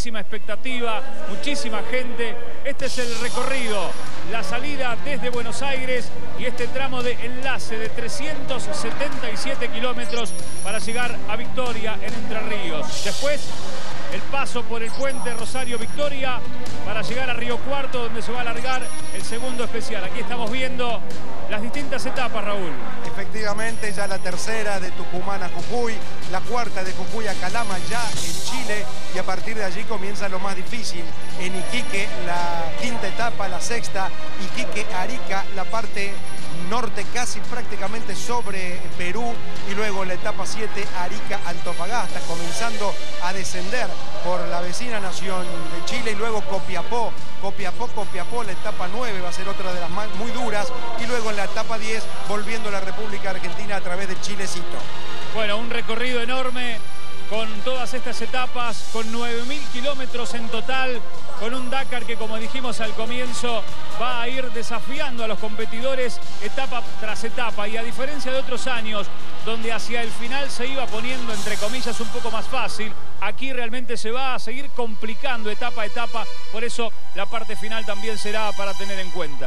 Muchísima expectativa, muchísima gente. Este es el recorrido, la salida desde Buenos Aires y este tramo de enlace de 377 kilómetros para llegar a Victoria en Entre Ríos. Después, el paso por el puente Rosario Victoria para llegar a Río Cuarto, donde se va a alargar el segundo especial. Aquí estamos viendo las distintas etapas, Raúl. Efectivamente, ya la tercera de Tucumán a Jujuy, la cuarta de Jujuy a Calama, ya en Chile, y a partir de allí comienza lo más difícil. En Iquique, la quinta etapa, la sexta, Iquique, Arica, la parte norte casi prácticamente sobre Perú y luego la etapa 7 Arica Antofagasta comenzando a descender por la vecina nación de Chile y luego Copiapó, Copiapó, Copiapó, la etapa 9 va a ser otra de las más muy duras y luego en la etapa 10 volviendo a la República Argentina a través de Chilecito. Bueno, un recorrido enorme con todas estas etapas, con 9.000 kilómetros en total, con un Dakar que como dijimos al comienzo va a ir desafiando a los competidores etapa tras etapa y a diferencia de otros años donde hacia el final se iba poniendo entre comillas un poco más fácil, aquí realmente se va a seguir complicando etapa a etapa, por eso la parte final también será para tener en cuenta.